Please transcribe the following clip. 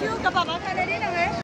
पाँच का बाबा खाना नहीं लगे।